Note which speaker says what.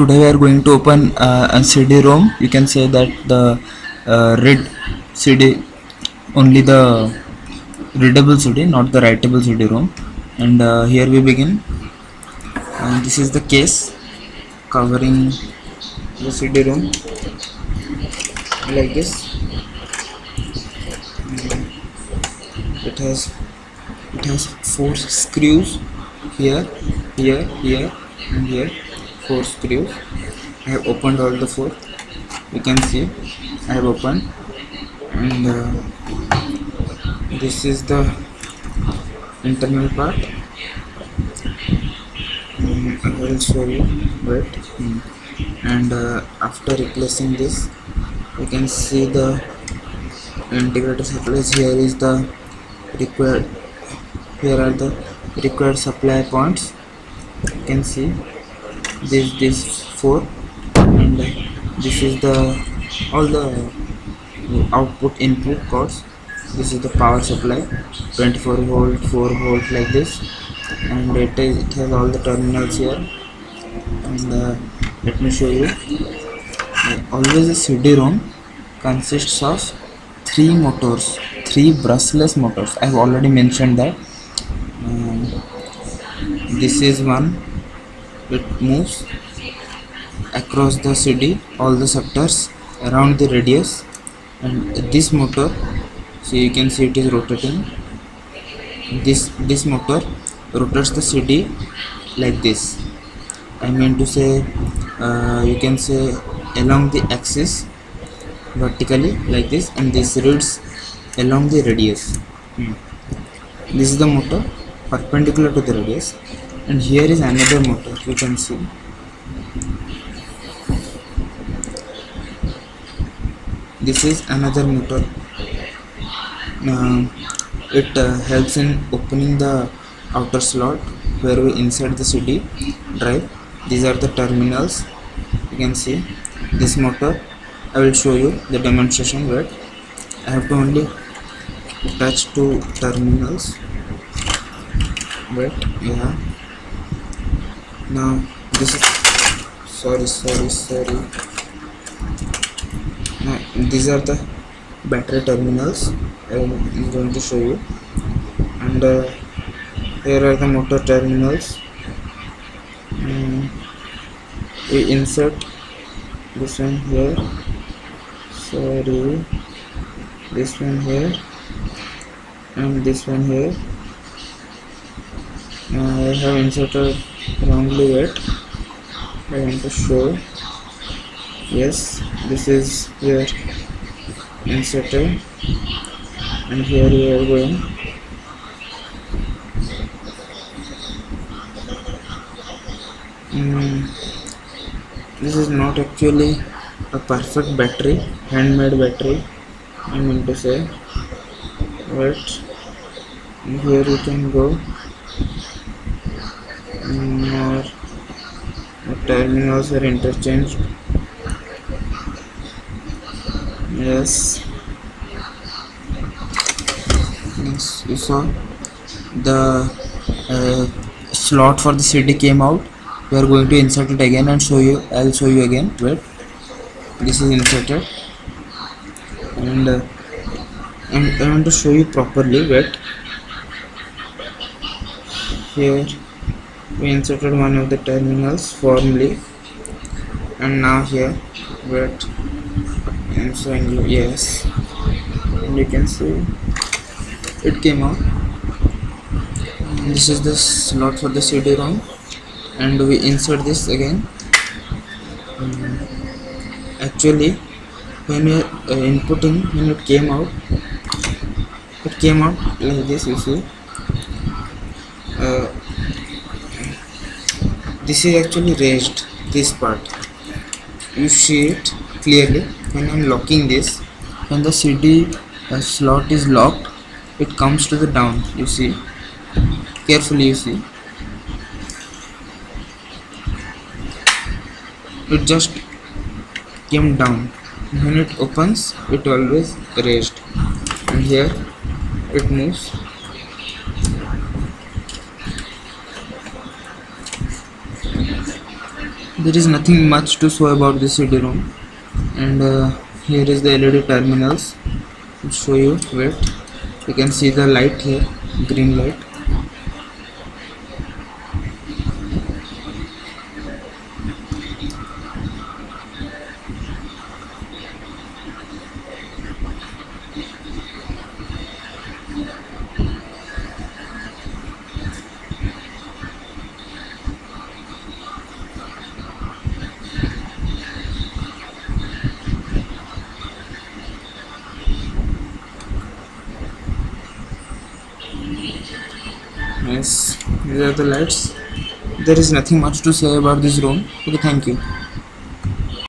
Speaker 1: today we are going to open uh, a CD-ROM. You can say that the uh, read CD, only the readable CD, not the writable CD-ROM. And uh, here we begin. And this is the case covering the CD-ROM like this. It has it has four screws here, here, here, and here. Four screws. I have opened all the four. You can see I have opened, and uh, this is the internal part. Mm, I will show you. Wait. Mm. And uh, after replacing this, you can see the integrated supplies. Here is the required here are the required supply points you can see this this four and uh, this is the all the output input codes this is the power supply 24 volt 4 volt like this. And it is it has all the terminals here. And uh, let me show you. Uh, always a CD-ROM consists of three motors three brushless motors. I have already mentioned that. Um, this is one it moves across the cd all the sectors around the radius. And this motor so you can see it is rotating. This this motor rotates the cd like this. I mean to say uh, you can say along the axis vertically like this and this reads along the radius. Hmm. this is the motor perpendicular to the radius and here is another motor. You can see. This is another motor. Uh, it uh, helps in opening the outer slot where we insert the CD drive. These are the terminals. You can see this motor. I will show you the demonstration where I have to only touch two terminals. Wait yeah now this is sorry sorry sorry. Now these are the battery terminals I am going to show you. And uh, here are the motor terminals. Mm, we insert this one here. Sorry. This one here. And this one here I have inserted wrongly yet. I want to show. Yes this is here inserted. And here we are going. Mm, this is not actually a perfect battery handmade battery I mean to say. But here you can go or terminals are interchanged. Yes. Yes you saw. The uh, slot for the CD came out. We are going to insert it again and show you I'll show you again. Wait. This is inserted. And uh, and I want to show you properly. Wait. Here we inserted one of the terminals firmly and now here wait I'm showing you yes. And you can see it came out. This is the slot for the CD-ROM and we insert this again. Mm, actually when we are uh, inputting when it came out it came out like this you see. Uh, this is actually raised this part. You see it clearly. When I'm locking this when the CD uh, slot is locked it comes to the down you see. Carefully you see. It just came down. When it opens it always raised. And here it moves there is nothing much to show about this CD-ROM and uh, here is the LED terminals. I'll show you wait you can see the light here green light yes these are the lights. There is nothing much to say about this room. Okay thank you